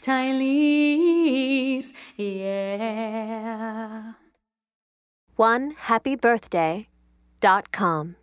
tylee's yeah. One happy birthday dot com.